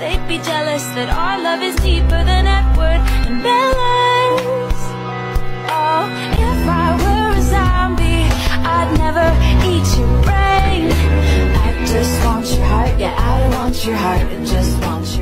they'd be jealous that our love is deeper than Edward and Bella's. Oh, if I were a zombie, I'd never eat your brain. I just want your heart, yeah, I want your heart, and just want